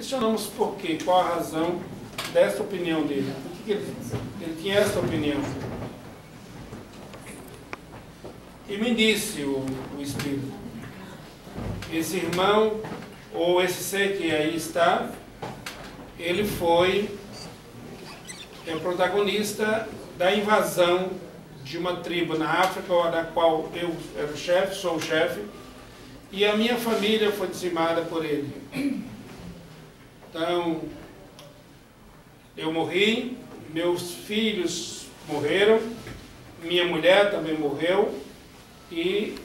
questionamos por quê, qual a razão dessa opinião dele. Por que, ele, ele tinha essa opinião? E me disse o, o Espírito, esse irmão, ou esse ser que aí está, ele foi é protagonista da invasão de uma tribo na África, da qual eu era o chefe, sou o chefe, e a minha família foi dizimada por ele. Então, eu morri, meus filhos morreram, minha mulher também morreu, e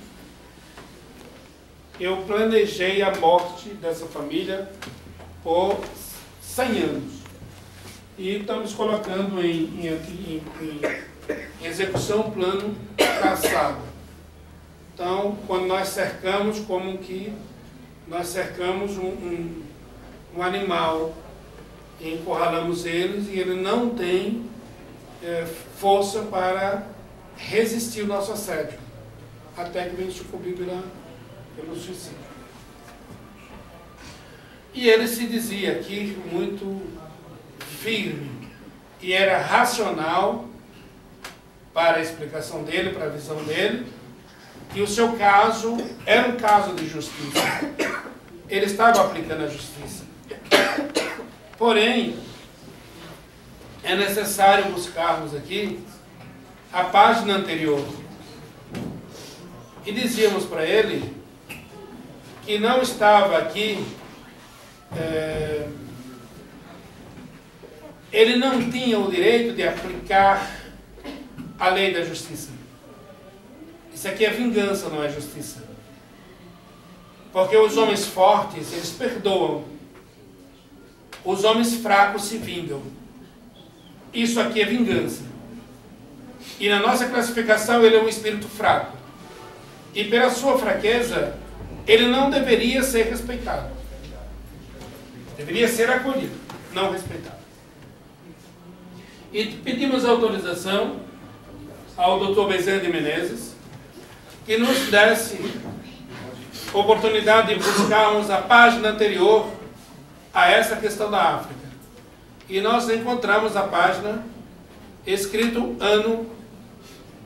eu planejei a morte dessa família por 100 anos. E estamos colocando em, em, em, em execução um plano traçado. Então, quando nós cercamos, como que nós cercamos um, um, um animal, encurralamos eles e ele não tem é, força para resistir o nosso assédio, até que vem sucumbir pela, pelo suicídio. E ele se dizia aqui muito firme e era racional para a explicação dele, para a visão dele, que o seu caso era um caso de justiça. Ele estava aplicando a justiça. Porém, é necessário buscarmos aqui a página anterior. E dizíamos para ele que não estava aqui. É, ele não tinha o direito de aplicar a lei da justiça. Isso aqui é vingança, não é justiça. Porque os homens fortes, eles perdoam. Os homens fracos se vingam. Isso aqui é vingança. E na nossa classificação ele é um espírito fraco. E pela sua fraqueza, ele não deveria ser respeitado. Deveria ser acolhido, não respeitado. E pedimos autorização ao Dr. Bezerra de Menezes que nos desse oportunidade de buscarmos a página anterior a essa questão da África. E nós encontramos a página escrito ano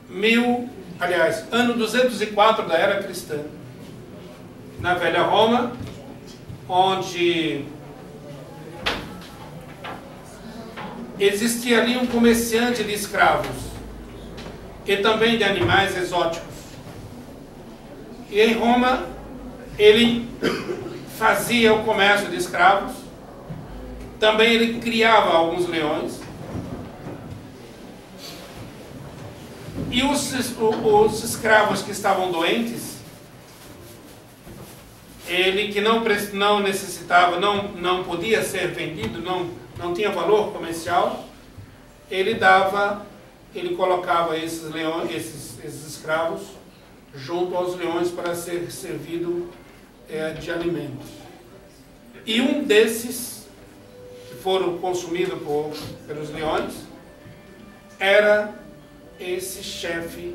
mil, aliás, ano 204 da era cristã, na velha Roma, onde existia ali um comerciante de escravos e também de animais exóticos. E em Roma, ele fazia o comércio de escravos, também ele criava alguns leões. E os, os escravos que estavam doentes, ele que não, não necessitava, não, não podia ser vendido, não, não tinha valor comercial, ele dava ele colocava esses, leões, esses, esses escravos junto aos leões para ser servido é, de alimentos. E um desses, foram consumidos por, pelos leões, era esse chefe,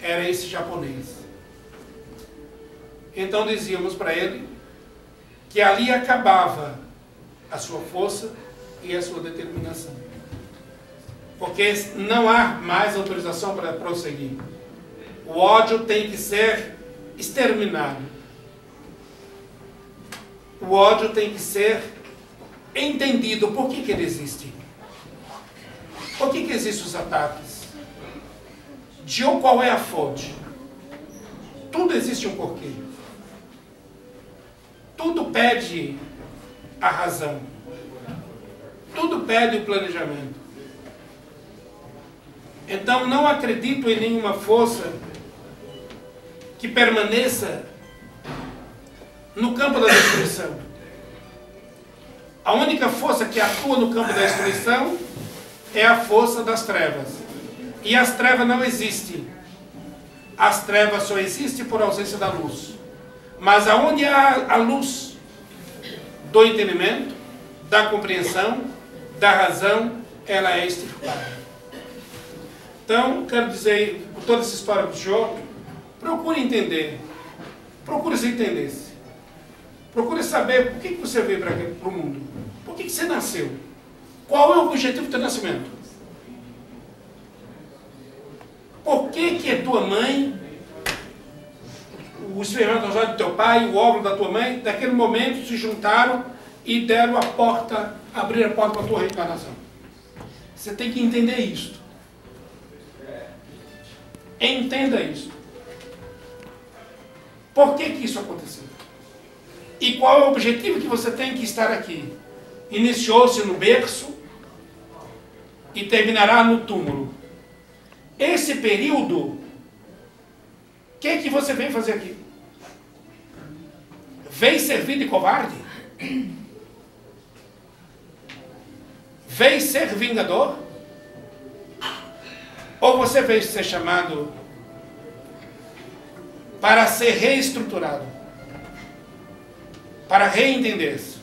era esse japonês. Então dizíamos para ele que ali acabava a sua força e a sua determinação porque não há mais autorização para prosseguir. O ódio tem que ser exterminado. O ódio tem que ser entendido. Por que, que ele existe? Por que, que existem os ataques? De qual é a fonte? Tudo existe um porquê. Tudo pede a razão. Tudo pede o planejamento. Então não acredito em nenhuma força que permaneça no campo da destruição. A única força que atua no campo da destruição é a força das trevas. E as trevas não existem. As trevas só existem por ausência da luz. Mas aonde há a luz do entendimento, da compreensão, da razão, ela é extirpada. Então, quero dizer, por toda essa história do senhor, procure entender. Procure se entender-se. Procure saber por que, você veio para o mundo. Por que, que você nasceu? Qual é o objetivo do teu nascimento? Por que, que a tua mãe, o espermatozoide do teu pai, o óvulo da tua mãe, naquele momento se juntaram e deram a porta, abriram a porta para a tua reencarnação? Você tem que entender isso. Entenda isso. Por que, que isso aconteceu? E qual é o objetivo que você tem que estar aqui? Iniciou-se no berço e terminará no túmulo. Esse período, o que é que você vem fazer aqui? Vem servir de covarde? Vem ser vingador? Ou você veio ser chamado para ser reestruturado? Para reentender-se?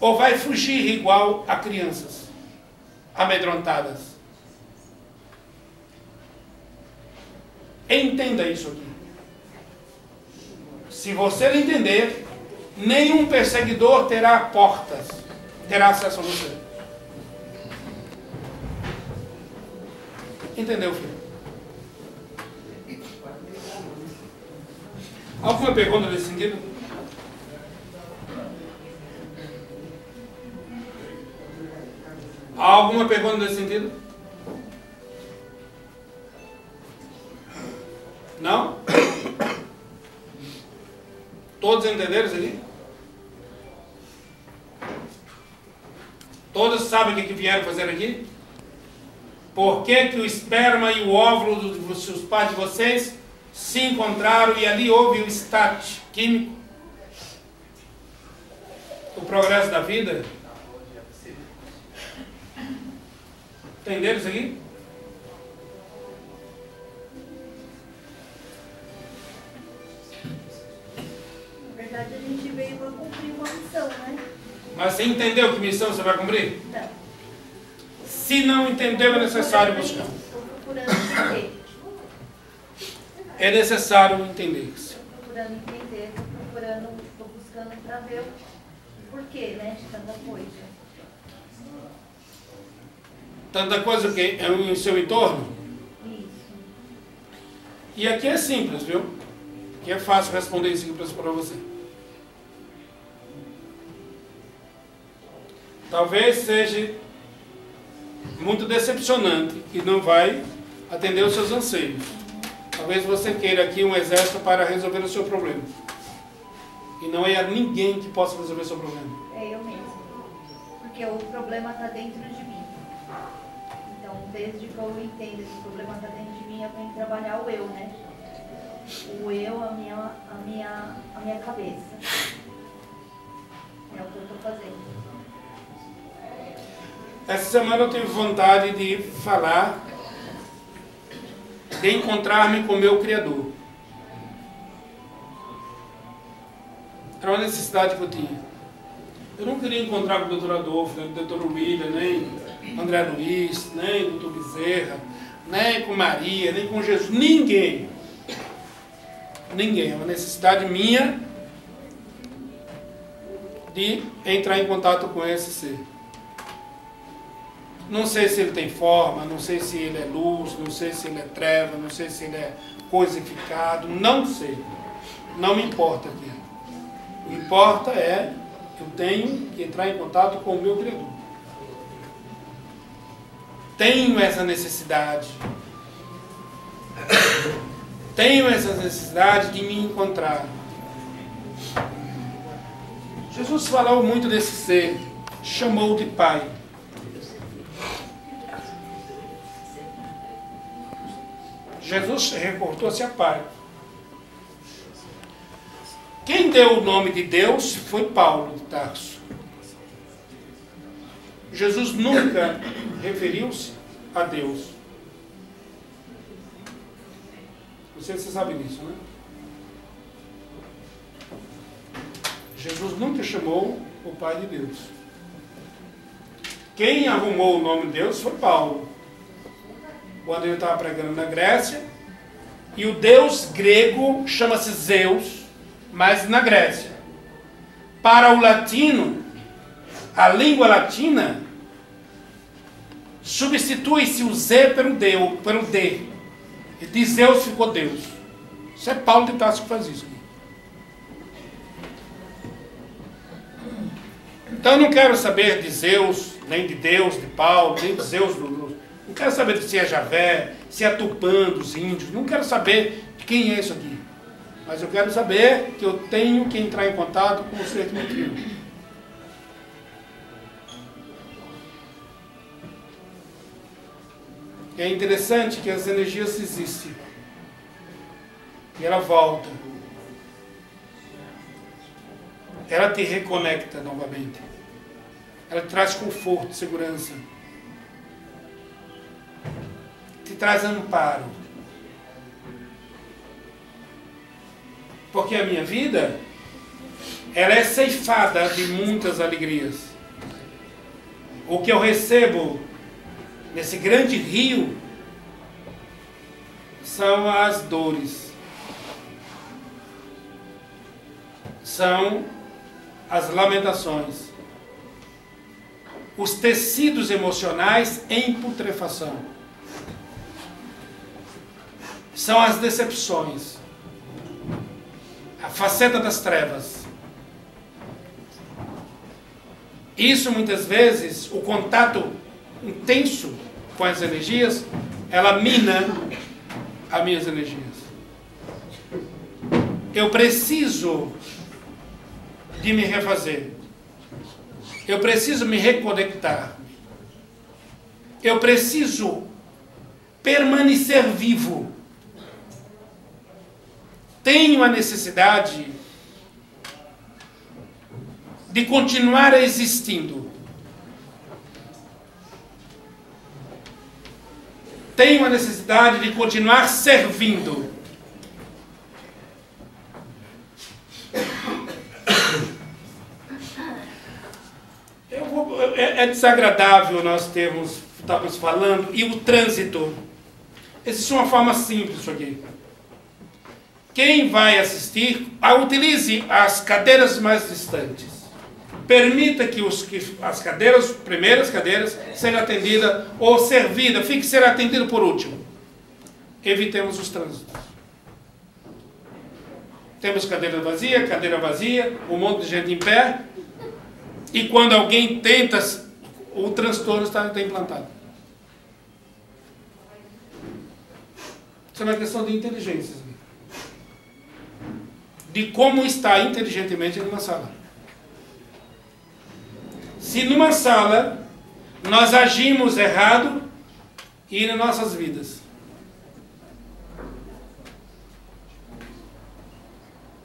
Ou vai fugir igual a crianças amedrontadas? Entenda isso aqui. Se você não entender, nenhum perseguidor terá portas, terá acesso a você. Entendeu, filho? Alguma pergunta nesse sentido? Alguma pergunta nesse sentido? Não? Todos entenderam isso aqui? Todos sabem o que vieram fazer aqui? Por que, que o esperma e o óvulo dos pais de vocês se encontraram e ali houve o start químico? O progresso da vida? Entenderam isso aqui? Na verdade, a gente veio para cumprir uma missão, né? Mas você entendeu que missão você vai cumprir? Não. Se não entendeu, é necessário buscar. Estou procurando entender. É necessário entender isso. Estou procurando entender, estou procurando, estou buscando para ver o porquê, né? De tanta coisa. Tanta coisa que é em seu entorno. E aqui é simples, viu? Que é fácil responder aqui para você. Talvez seja muito decepcionante e não vai atender os seus anseios. Talvez você queira aqui um exército para resolver o seu problema. E não é ninguém que possa resolver o seu problema. É eu mesmo. Porque o problema está dentro de mim. Desde que eu entendo que o problema está dentro de mim, eu tenho que trabalhar o eu, né? O eu, a minha, a minha, a minha cabeça. É o que eu estou fazendo. Essa semana eu tive vontade de falar, de encontrar-me com meu Criador. Era uma necessidade que eu tinha. Eu não queria encontrar com o doutor Adolfo, nem com o doutor William, nem André Luiz, nem com o Bezerra, nem com Maria, nem com Jesus. Ninguém. Ninguém. É uma necessidade minha de entrar em contato com esse ser. Não sei se ele tem forma, não sei se ele é luz, não sei se ele é treva, não sei se ele é coisificado, não sei. Não me importa aqui. O que importa é que eu tenho que entrar em contato com o meu Criador. Tenho essa necessidade. Tenho essa necessidade de me encontrar. Jesus falou muito desse ser, chamou de Pai. Jesus reportou-se a Pai. Quem deu o nome de Deus foi Paulo de Tarso. Jesus nunca referiu-se a Deus. Você sabe disso, né? Jesus nunca chamou o Pai de Deus. Quem arrumou o nome de Deus foi Paulo quando ele estava pregando na Grécia. E o deus grego chama-se Zeus, mas na Grécia. Para o latino, a língua latina, substitui-se o Z pelo D, pelo D. E de Zeus ficou Deus. Isso é Paulo de Tarso que faz isso. Então eu não quero saber de Zeus, nem de Deus, de Paulo, nem de Zeus do. Não quero saber se é Javé, se é Tupã dos índios. Não quero saber de quem é isso aqui. Mas eu quero saber que eu tenho que entrar em contato com o ser que. É interessante que as energias existem. E ela volta. Ela te reconecta novamente. Ela te traz conforto, segurança. Te traz amparo. Porque a minha vida, ela é ceifada de muitas alegrias. O que eu recebo nesse grande rio são as dores. São as lamentações. Os tecidos emocionais em putrefação. São as decepções. A faceta das trevas. Isso muitas vezes, o contato intenso com as energias, ela mina as minhas energias. Eu preciso de me refazer. Eu preciso me reconectar. Eu preciso permanecer vivo. Tenho a necessidade de continuar existindo. Tenho a necessidade de continuar servindo. Vou, é, é, desagradável nós termos, estamos falando, e o trânsito. Existe uma forma simples aqui. Quem vai assistir, utilize as cadeiras mais distantes permita que, os, que as cadeiras, primeiras cadeiras, sejam atendidas ou servidas, fique ser atendido por último. Evitemos os trânsitos. Temos cadeira vazia, cadeira vazia, um monte de gente em pé, e quando alguém tenta, o transtorno está, implantado. Isso é uma questão de inteligência. De como está inteligentemente numa sala. Se numa sala nós agimos errado e nas nossas vidas.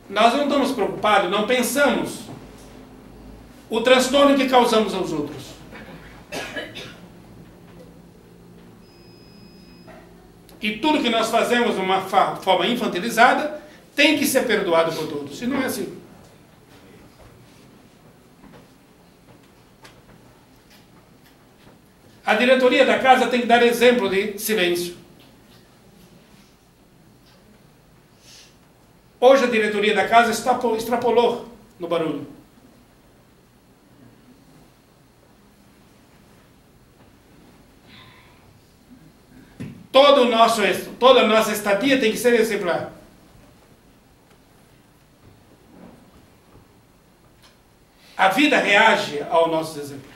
Nós não estamos preocupados, não pensamos o transtorno que causamos aos outros. E tudo que nós fazemos de uma forma infantilizada tem que ser perdoado por todos. E não é assim. A diretoria da casa tem que dar exemplo de silêncio. Hoje a diretoria da casa extrapolou no barulho. Todo o nosso, toda a nossa estadia tem que ser exemplar. A vida reage aos nossos exemplos.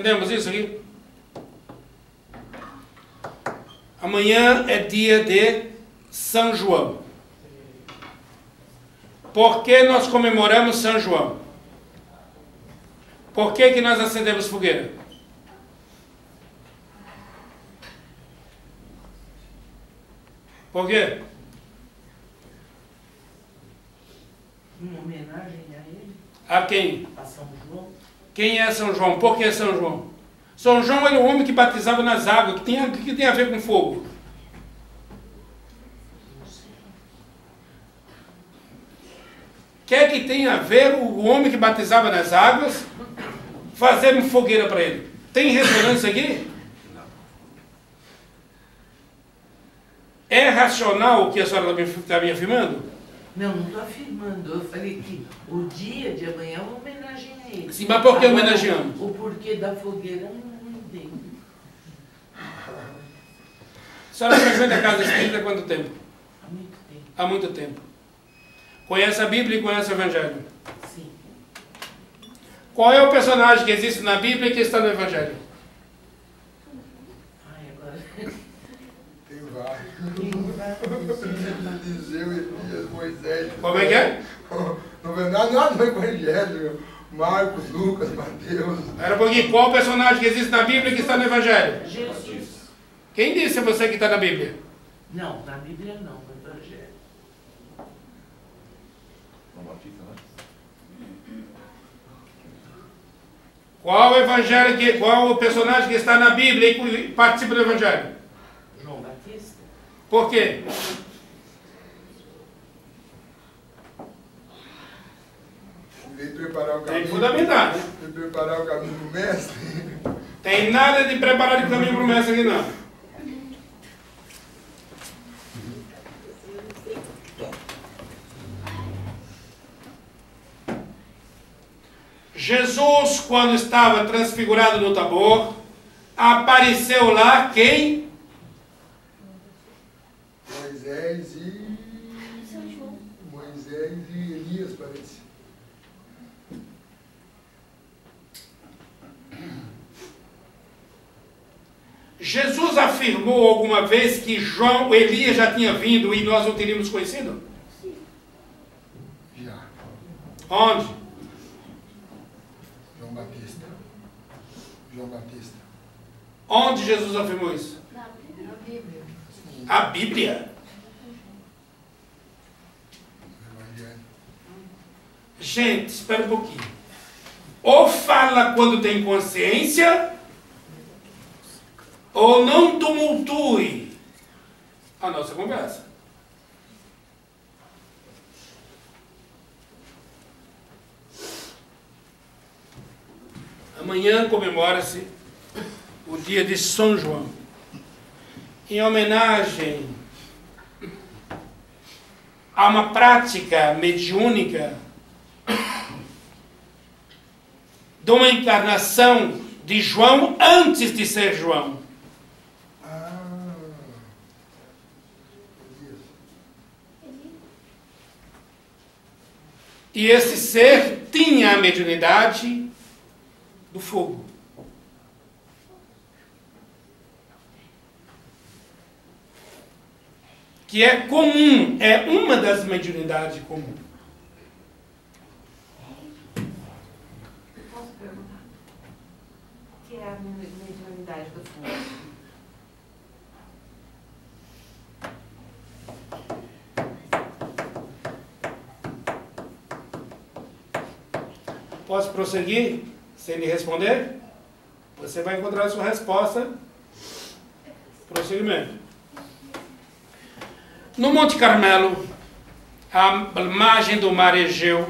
Entendemos isso aqui? Amanhã é dia de São João. Por que nós comemoramos São João? Por que, que nós acendemos fogueira? Por quê? Uma homenagem a ele. A quem? Quem é São João? Por que São João? São João era o homem que batizava nas águas, que tem, que tem a ver com fogo. que é que tem a ver o homem que batizava nas águas fazer uma fogueira para ele? Tem ressonância aqui? É racional o que a senhora está me afirmando? Não, não estou afirmando. Eu falei que o dia de amanhã é uma homenagem a ele. Sim, mas por que Agora, homenageamos? O porquê da fogueira eu não entendo. A senhora frequenta a casa espírita há quanto tempo? Há muito tempo. Há muito tempo. Conhece a Bíblia e conhece o Evangelho. Sim. Qual é o personagem que existe na Bíblia e que está no Evangelho? Ai, agora. Tem vários. Eliseu, Elias, Moisés. Como é que é? Na verdade, não é no Evangelho. Marcos, Lucas, Mateus. Era um pouquinho. Qual o personagem que existe na Bíblia e que está no Evangelho? Jesus. Quem disse você que está na Bíblia? Não, na Bíblia não, no Evangelho. Qual o evangelho que, qual o personagem que está na Bíblia e participa do Evangelho? João Batista. Por quê? Veio preparar o Tem caminho. que fundamentar. né? Veio preparar o caminho do mestre. Tem nada de preparar de caminho para o mestre aqui não. Jesus, quando estava transfigurado no Tabor, apareceu lá quem? Moisés e. São João. Moisés e Elias, parece. Jesus afirmou alguma vez que João, Elias já tinha vindo e nós não teríamos conhecido? Já. Onde? João Batista. João Batista. Onde Jesus afirmou isso? Na Bíblia. A Bíblia. Gente, espera um pouquinho. Ou fala quando tem consciência, ou não tumultue a nossa conversa. Amanhã comemora-se o dia de São João. Em homenagem a uma prática mediúnica de uma encarnação de João antes de ser João. Ah. Elias. E esse ser tinha a mediunidade do fogo. Que é comum, é uma das mediunidades comuns. Posso perguntar? O que é a mediunidade do fogo? Posso prosseguir sem lhe responder? Você vai encontrar a sua resposta. Prosseguimento. No Monte Carmelo, à margem do mar Egeu,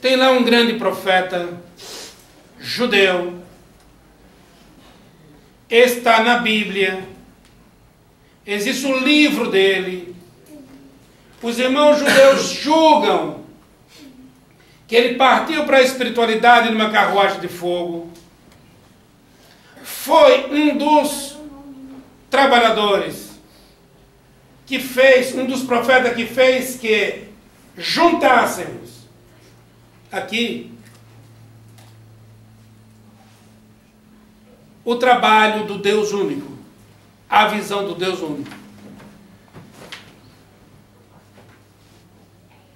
tem lá um grande profeta judeu. Está na Bíblia. Existe o livro dele. Os irmãos judeus julgam que ele partiu para a espiritualidade numa carruagem de fogo. Foi um dos trabalhadores que fez, um dos profetas que fez que juntássemos aqui o trabalho do Deus único, a visão do Deus único.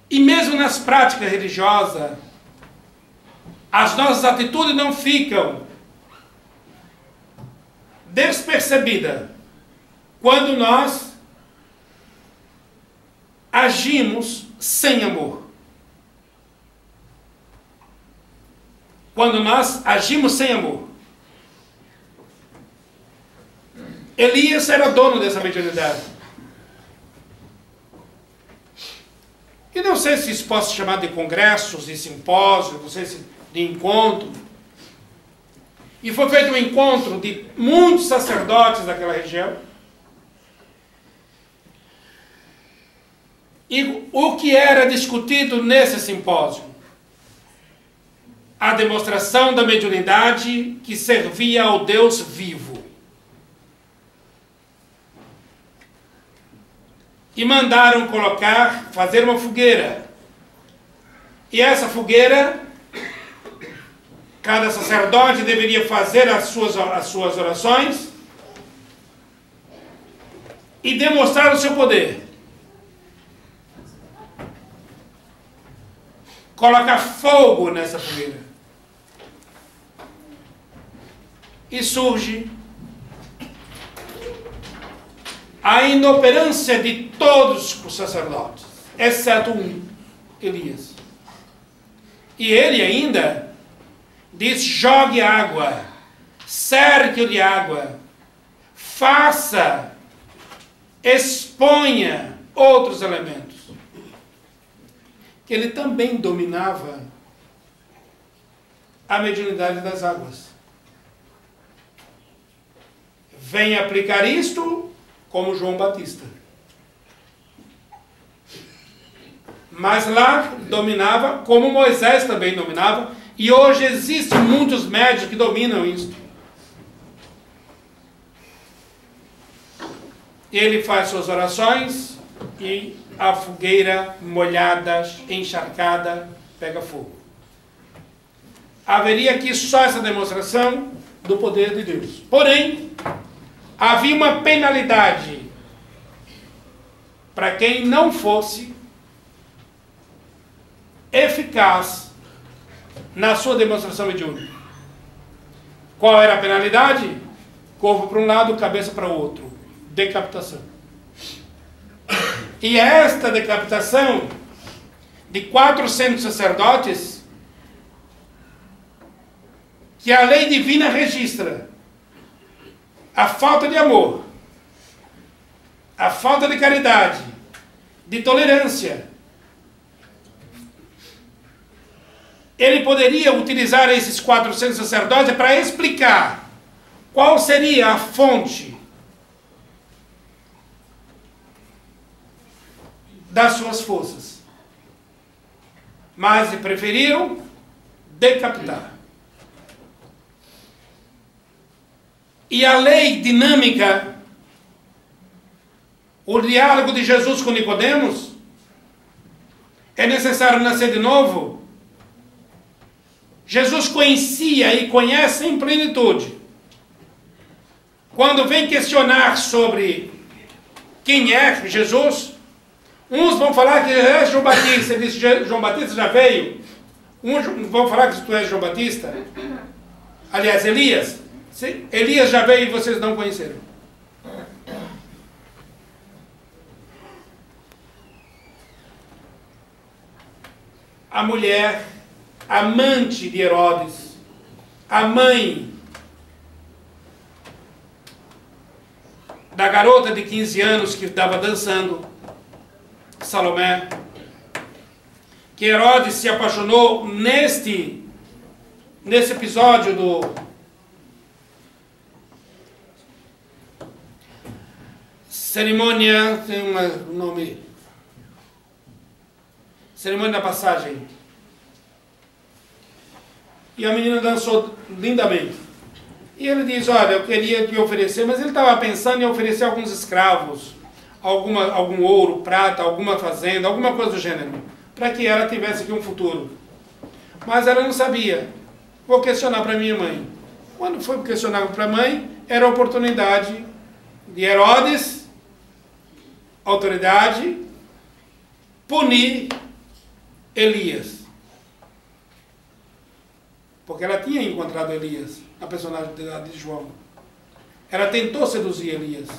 E mesmo nas práticas religiosas, as nossas atitudes não ficam despercebidas quando nós agimos sem amor. Quando nós agimos sem amor. Elias era dono dessa mediunidade. E não sei se isso posso chamar de congressos, de simpósios, não sei se de encontro. E foi feito um encontro de muitos sacerdotes daquela região. E o que era discutido nesse simpósio? A demonstração da mediunidade que servia ao Deus vivo. E mandaram colocar, fazer uma fogueira. E essa fogueira, cada sacerdote deveria fazer as suas, as suas orações e demonstrar o seu poder. coloca fogo nessa fogueira. E surge a inoperância de todos os sacerdotes, exceto um, Elias. E ele ainda diz: jogue água, cerque-o de água, faça, exponha outros elementos ele também dominava a mediunidade das águas. Vem aplicar isto como João Batista. Mas lá dominava, como Moisés também dominava, e hoje existem muitos médios que dominam isto. Ele faz suas orações e a fogueira molhada, encharcada, pega fogo. Haveria aqui só essa demonstração do poder de Deus. Porém, havia uma penalidade para quem não fosse eficaz na sua demonstração mediúnica. Qual era a penalidade? Corpo para um lado, cabeça para o outro. Decapitação. E esta decapitação de 400 sacerdotes, que a lei divina registra a falta de amor, a falta de caridade, de tolerância, ele poderia utilizar esses 400 sacerdotes para explicar qual seria a fonte das suas forças. Mas preferiram decapitar. E a lei dinâmica, o diálogo de Jesus com Nicodemos, é necessário nascer de novo. Jesus conhecia e conhece em plenitude. Quando vem questionar sobre quem é Jesus, Uns vão falar que é João Batista, ele disse, João Batista já veio. Uns vão falar que tu és João Batista. Aliás, Elias. Elias já veio e vocês não conheceram. A mulher, amante de Herodes, a mãe da garota de 15 anos que estava dançando, Salomé, que Herodes se apaixonou neste, nesse episódio do cerimônia, tem um nome, cerimônia da passagem. E a menina dançou lindamente. E ele diz, olha, eu queria te oferecer, mas ele estava pensando em oferecer alguns escravos alguma, algum ouro, prata, alguma fazenda, alguma coisa do gênero, para que ela tivesse aqui um futuro. Mas ela não sabia. Vou questionar para minha mãe. Quando foi questionar para a mãe, era a oportunidade de Herodes, autoridade, punir Elias. Porque ela tinha encontrado Elias, a personagem de João. Ela tentou seduzir Elias.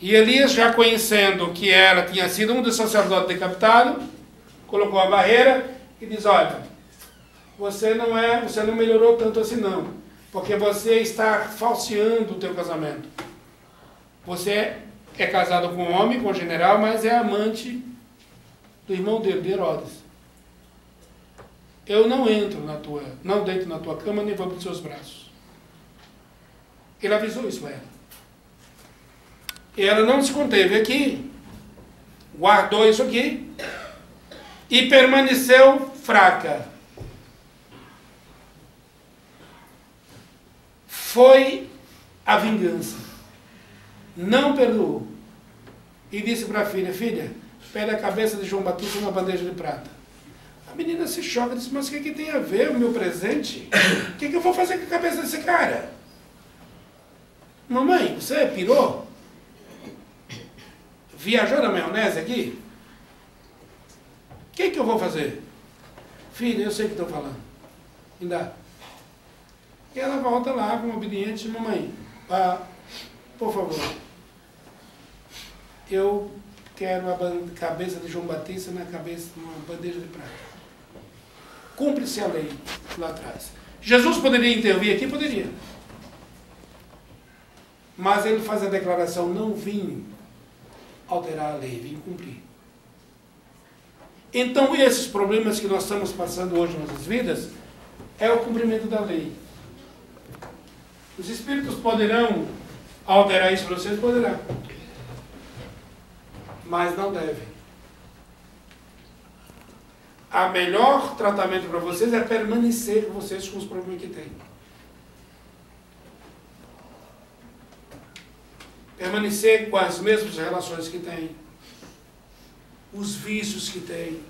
E Elias, já conhecendo que ela tinha sido um dos sacerdotes decapitados, colocou a barreira e diz: Olha, você não é, você não melhorou tanto assim não, porque você está falseando o teu casamento. Você é casado com um homem, com um general, mas é amante do irmão dele, de Herodes. Eu não entro na tua, não deito na tua cama, nem vou para os seus braços. Ele avisou isso a ela. E ela não se conteve aqui, guardou isso aqui e permaneceu fraca. Foi a vingança. Não perdoou. E disse para a filha: Filha, pede a cabeça de João Batista numa bandeja de prata. A menina se choca e disse: Mas o que, que tem a ver o meu presente? O que, que eu vou fazer com a cabeça desse cara? Mamãe, você pirou? Viajou na maionese aqui? O que, que eu vou fazer? Filha, eu sei o que estou falando. Me dá. E ela volta lá com obediente, mamãe, ah, por favor, eu quero a cabeça de João Batista na cabeça, numa bandeja de prata. Cumpre-se a lei lá atrás. Jesus poderia intervir aqui? Poderia. Mas ele faz a declaração, não vim alterar a lei, vim cumprir. Então, esses problemas que nós estamos passando hoje nas nossas vidas é o cumprimento da lei. Os espíritos poderão alterar isso para vocês? Poderão. Mas não devem. A melhor tratamento para vocês é permanecer vocês com os problemas que têm. Permanecer com as mesmas relações que têm. Os vícios que têm.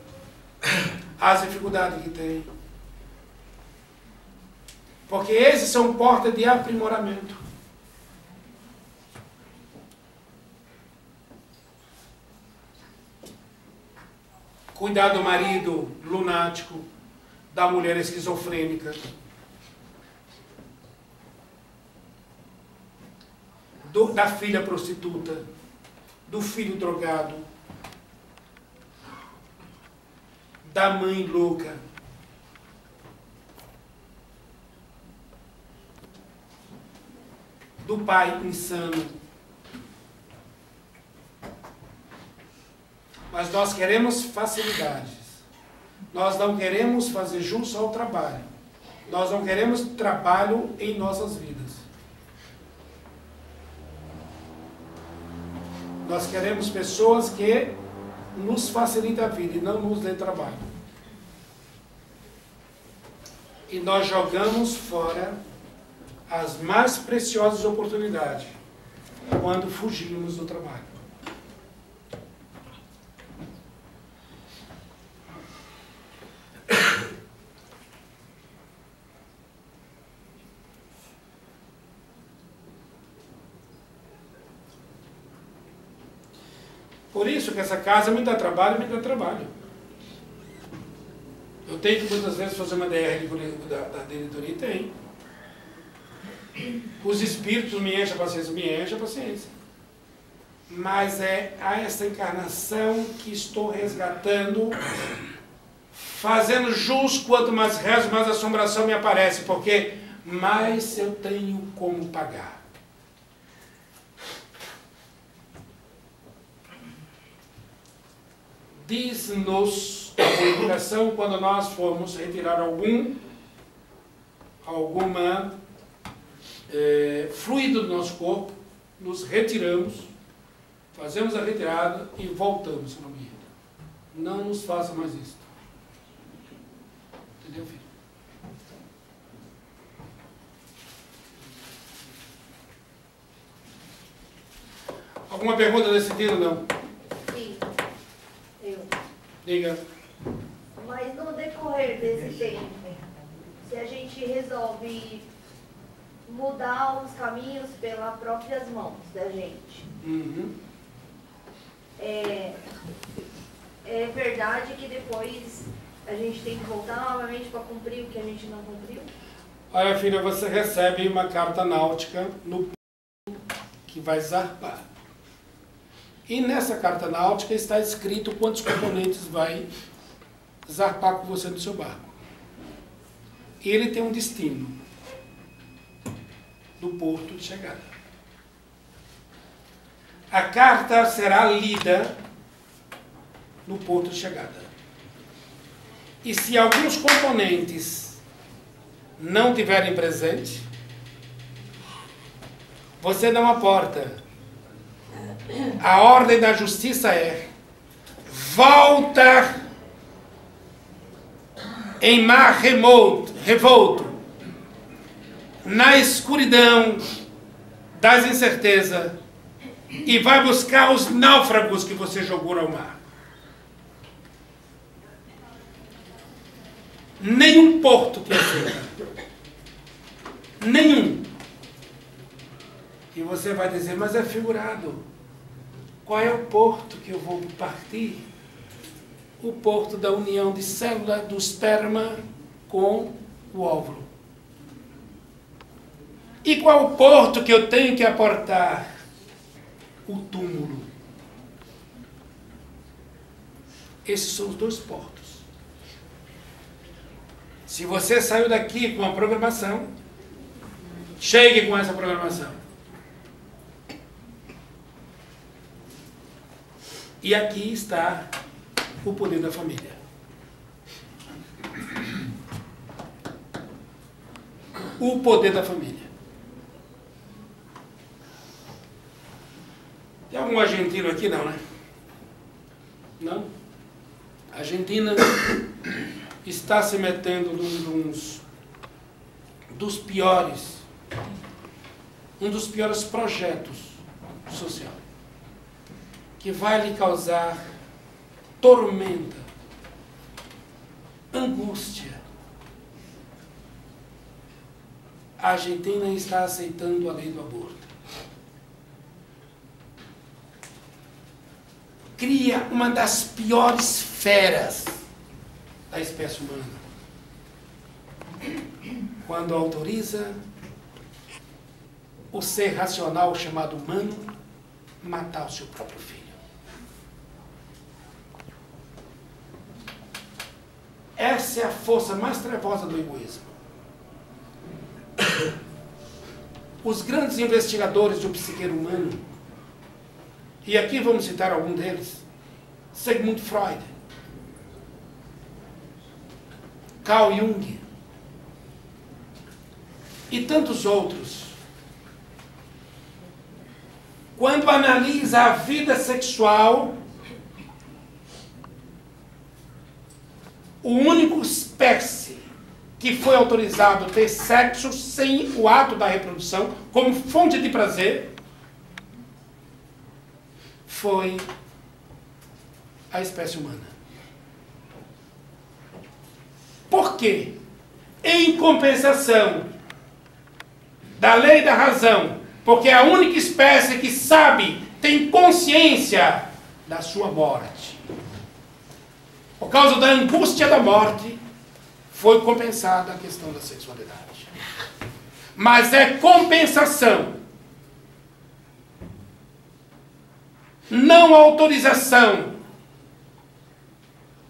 As dificuldades que têm. Porque esses são portas de aprimoramento. Cuidar do marido lunático, da mulher esquizofrênica. Do, da filha prostituta, do filho drogado, da mãe louca. do pai insano. Mas nós queremos facilidades. Nós não queremos fazer jus ao trabalho. Nós não queremos trabalho em nossas vidas. Nós queremos pessoas que nos facilitem a vida e não nos dê trabalho. E nós jogamos fora as mais preciosas oportunidades quando fugimos do trabalho. Por isso que essa casa me dá trabalho, me dá trabalho. Eu tenho que muitas vezes fazer uma DR da, da diretoria tem. Os espíritos me enchem a paciência, me enchem a paciência. Mas é a essa encarnação que estou resgatando, fazendo jus, quanto mais rezo, mais assombração me aparece, porque mais eu tenho como pagar. Diz-nos a publicação quando nós formos retirar algum, alguma é, fluido do nosso corpo, nos retiramos, fazemos a retirada e voltamos para o ambiente. Não nos faça mais isso. Entendeu, filho? Alguma pergunta nesse sentido, não? Diga. Mas no decorrer desse tempo, se a gente resolve mudar os caminhos pelas próprias mãos da gente. Uhum. É, é verdade que depois a gente tem que voltar novamente para cumprir o que a gente não cumpriu? Olha, filha, você recebe uma carta náutica no que vai zarpar. E nessa carta náutica está escrito quantos componentes vai zarpar com você no seu barco. E ele tem um destino do porto de chegada. A carta será lida no porto de chegada. E se alguns componentes não tiverem presente, você não aporta. A ordem da justiça é volta em mar remoto, revolto, na escuridão das incertezas e vai buscar os náufragos que você jogou ao mar. Nenhum porto que aceita. Nenhum. E você vai dizer, mas é figurado. Qual é o porto que eu vou partir? O porto da união de célula do esperma com o óvulo. E qual o porto que eu tenho que aportar? O túmulo. Esses são os dois portos. Se você saiu daqui com a programação, chegue com essa programação. E aqui está o poder da família. O poder da família. Tem algum argentino aqui? Não, né? Não? A Argentina está se metendo num dos, piores, um dos piores projetos sociais que vai lhe causar tormenta, angústia. A Argentina está aceitando a lei do aborto. Cria uma das piores feras da espécie humana. Quando autoriza o ser racional chamado humano matar o seu próprio filho. Essa é a força mais trevosa do egoísmo. Os grandes investigadores do psiqueiro humano, e aqui vamos citar algum deles, Sigmund Freud, Carl Jung e tantos outros, quando analisa a vida sexual o único espécie que foi autorizado ter sexo sem o ato da reprodução como fonte de prazer foi a espécie humana. Por quê? Em compensação da lei da razão, porque é a única espécie que sabe, tem consciência da sua morte por causa da angústia da morte, foi compensada a questão da sexualidade. Mas é compensação. Não autorização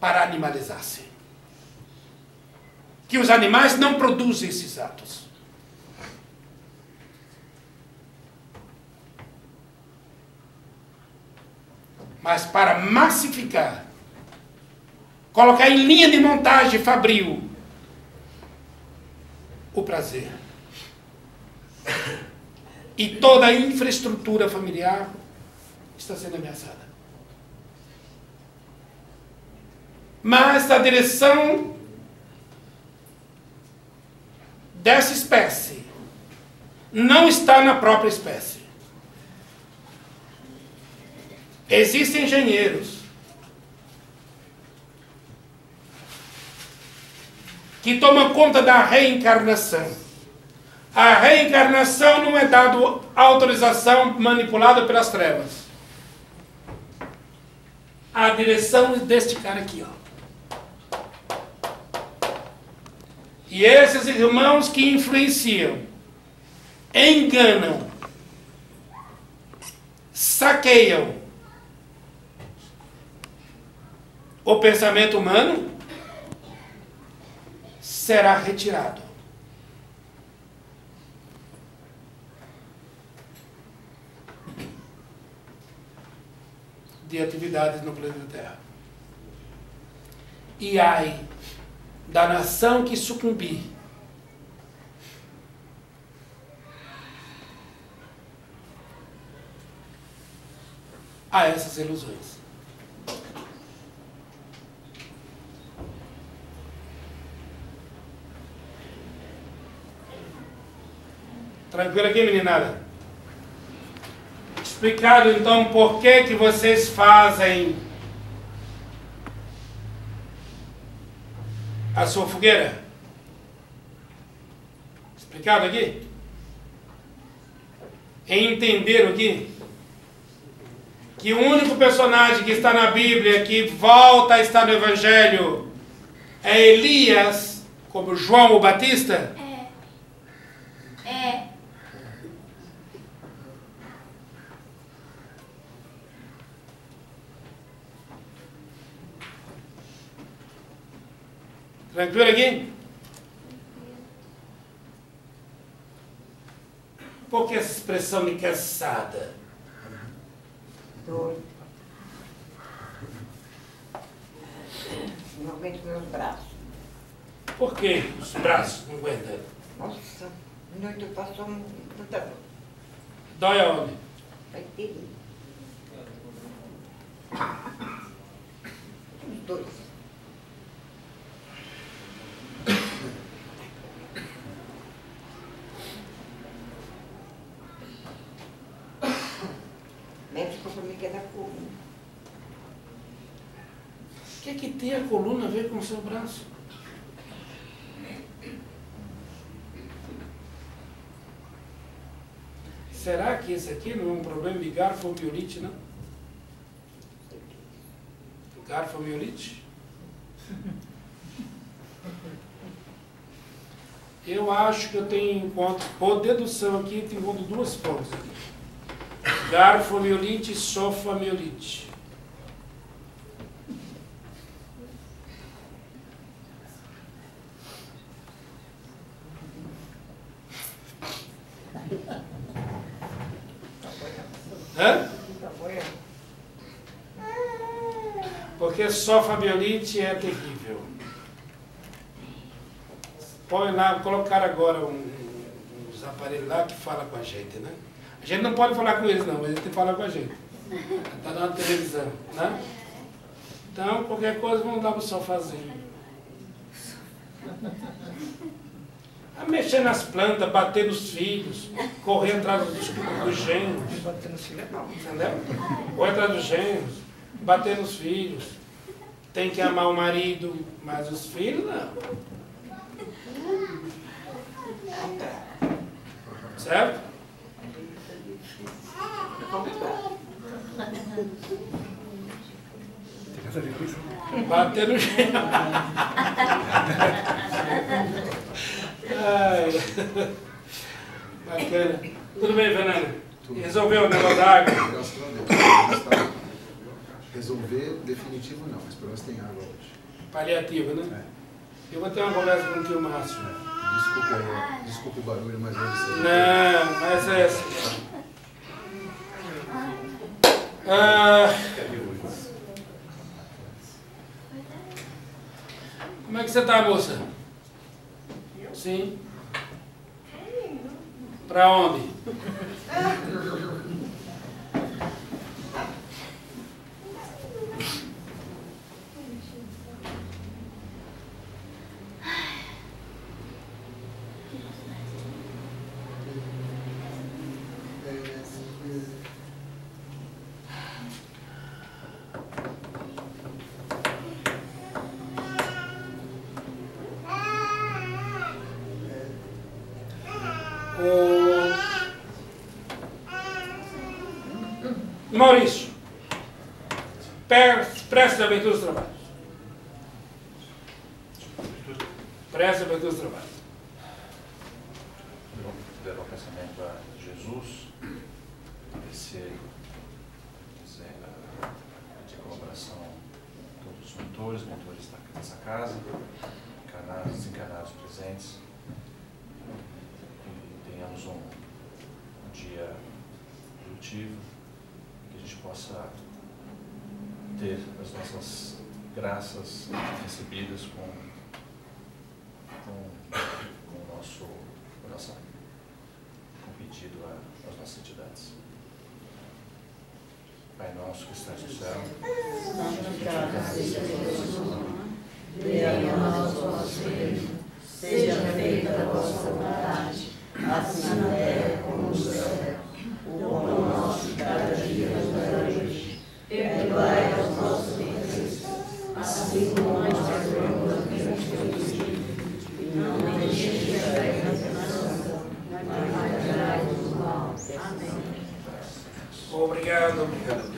para animalizar-se. Que os animais não produzem esses atos. Mas para massificar colocar em linha de montagem fabril o prazer. E toda a infraestrutura familiar está sendo ameaçada. Mas a direção dessa espécie não está na própria espécie. Existem engenheiros que toma conta da reencarnação. A reencarnação não é dado autorização manipulada pelas trevas. A direção deste cara aqui, ó. E esses irmãos que influenciam, enganam, saqueiam o pensamento humano será retirado. De atividades no planeta Terra. E ai da nação que sucumbir a essas ilusões. Tranquilo aqui, meninada? Explicado então por que, que vocês fazem a sua fogueira? Explicado aqui? Entenderam aqui? Que o único personagem que está na Bíblia que volta a estar no Evangelho é Elias, como João o Batista? Tranquilo aqui? Por que essa expressão de cansada? Doido. Não aguento meus braços. Por que os braços não aguentam? Nossa, a noite passou muita dor. Dói aonde? Vai ter. Os dois. Médico falou pra mim que é da coluna. O que, é que tem a coluna a ver com o seu braço? Será que esse aqui não é um problema de garfomiolite, não? Garfomiolite? Eu acho que eu tenho encontro, por dedução aqui, eu encontro duas pontas. Garfomiolite e sofamiolite. Só Fabiolite é terrível. Põe lá, colocar agora um- um- uns aparelhos lá que fala com a gente, né? A gente não pode falar com eles não, mas eles têm que falar com a gente. Está na televisão, né? Então, qualquer coisa, vamos dar para o sofazinho. A mexer nas plantas, bater nos filhos, correr atrás dos, dos gênios. Entendeu? Correr atrás dos gênios, bater nos filhos. Tem que amar o marido, mas os filhos não. Certo? Bater no. Ai. Bacana. Tudo bem, Fernanda? Resolveu o negócio da água? Graças a Deus. Está- Resolver definitivo não, mas pelo menos tem água hoje. Paliativa, né? Eu vou ter uma conversa com o tio Márcio. Desculpe, aí, desculpe o barulho, mas deve ser. Não, mas é assim. Ah, como é que você tá, moça? Sim. Pra onde? O Maurício, per- preste a abertura dos trabalhos. Preste a abertura dos trabalhos. Ao pensamento a Jesus, agradecer dizer, a, colaboração de todos os mentores, mentores dessa casa, encarnados, desencarnados presentes, tenhamos um, um dia produtivo, gente possa ter as nossas graças recebidas com, com, com o nosso oração, com pedido a- às nossas entidades. Pai nosso que estás no céu, santificado seja o vosso nome. Venha a nós o vosso reino. Seja feita a vossa vontade, assim na terra como no céu. O pão nosso de cada dia nos dai hoje. Perdoai as nossas ofensas, assim como nós perdoamos a quem nos tem ofendido. E não nos deixeis de cair na tentação, mas livrai-nos do mal. Amém. Obrigado, obrigado.